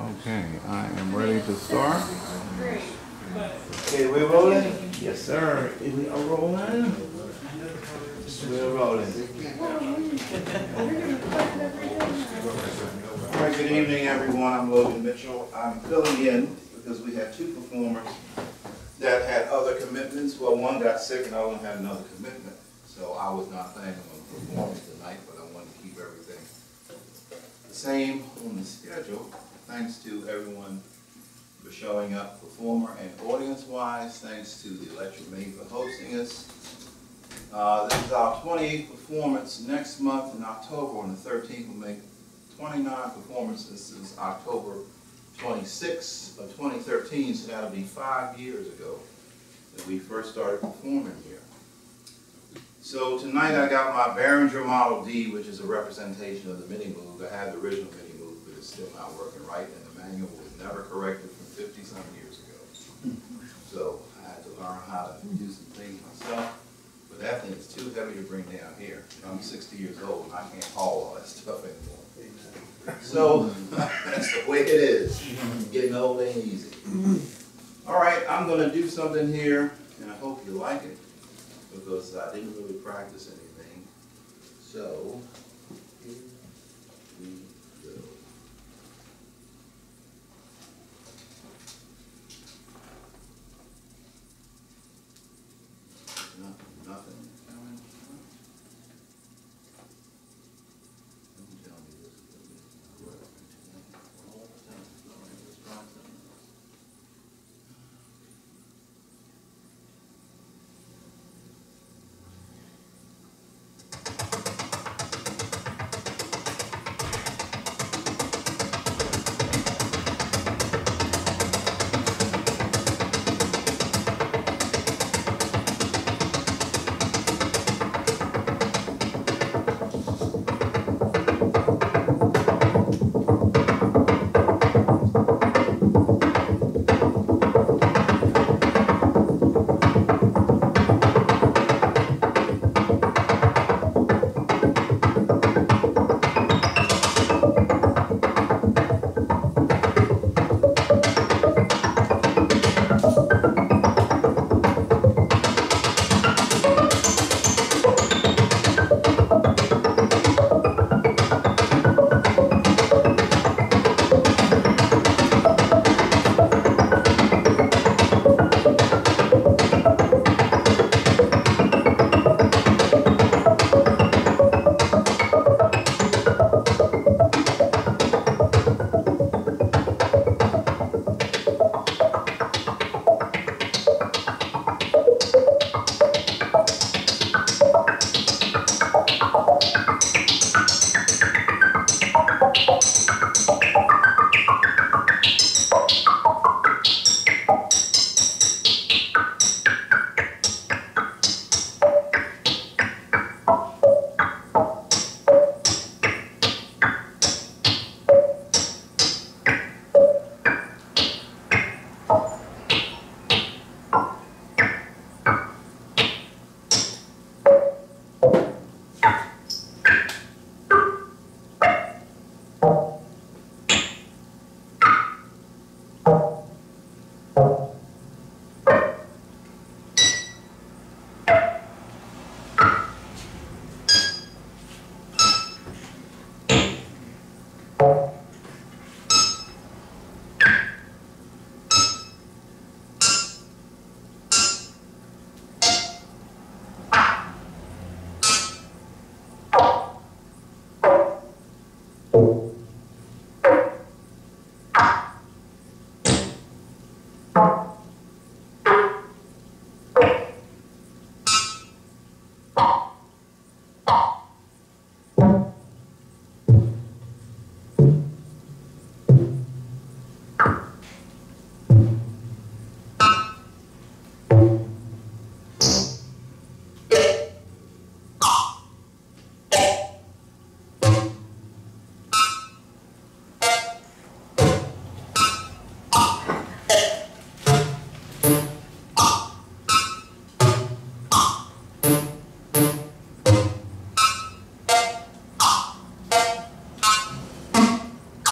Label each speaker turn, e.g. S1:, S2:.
S1: Okay, I am ready to start.
S2: Okay, we're rolling?
S1: Yes, sir. We are rolling.
S2: We're rolling. All right, good evening, everyone. I'm Logan Mitchell. I'm filling in because we had two performers that had other commitments. Well, one got sick and the other one had another commitment. So I was not planning on performing tonight, but I wanted to keep everything the same on the schedule. Thanks to everyone for showing up, performer and audience-wise. Thanks to the Electric Maid for hosting us. Uh, This is our 28th performance. Next month in October, on the 13th, we'll make 29 performances since October 26th of 2013, so that'll be five years ago that we first started performing here. So tonight I got my Behringer Model D, which is a representation of the Minimoog. I had the original mini it's still not working right, and the manual was never corrected from 50-some years ago. So I had to learn how to do some things myself. But that thing is too heavy to bring down here. I'm sixty years old and I can't haul all that stuff anymore. So, that's the way it is. Getting old ain't easy. All right, I'm gonna do something here and I hope you like it because I didn't really practice anything. So,